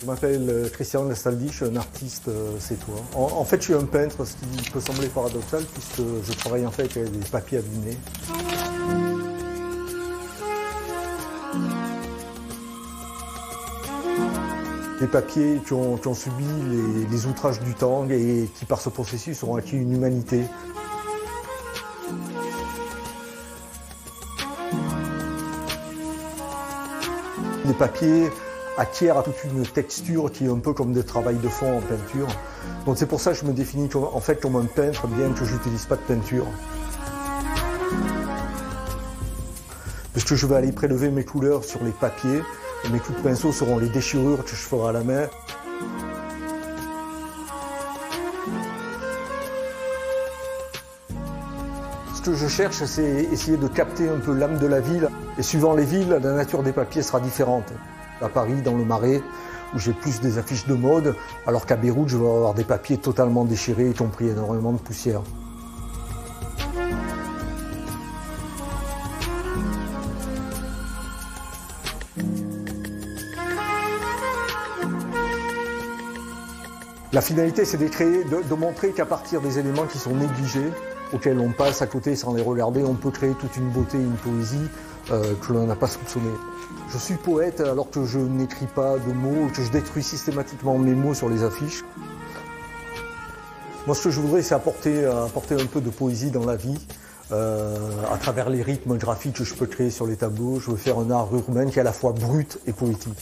Je m'appelle euh, Christian Lastaldi, je suis un artiste c'est toi. En, fait, je suis un peintre, ce qui peut sembler paradoxal, puisque je travaille en fait avec des papiers abîmés. Des papiers qui ont, subi les, outrages du temps et qui, par ce processus, ont acquis une humanité. Les papiers acquièrent toute une texture qui est un peu comme des travail de fond en peinture. Donc c'est pour ça que je me définis en fait comme un peintre, bien que je n'utilise pas de peinture. Parce je vais aller prélever mes couleurs sur les papiers et mes coups de pinceau seront les déchirures que je ferai à la main. Ce que je cherche, c'est essayer de capter un peu l'âme de la ville. Et suivant les villes, la nature des papiers sera différente. À Paris, dans le Marais, où j'ai plus des affiches de mode, alors qu'à Beyrouth, je vais avoir des papiers totalement déchirés et qui ont pris énormément de poussière. La finalité, c'est de de, montrer qu'à partir des éléments qui sont négligés, auxquels on passe à côté sans les regarder, on peut créer toute une beauté, une poésie euh, que l'on n'a pas soupçonnée. Je suis poète alors que je n'écris pas de mots, que je détruis systématiquement mes mots sur les affiches. Moi, ce que je voudrais, c'est apporter, apporter un peu de poésie dans la vie. Euh, à travers les rythmes graphiques que je peux créer sur les tableaux, je veux faire un art urbain qui est à la fois brut et poétique.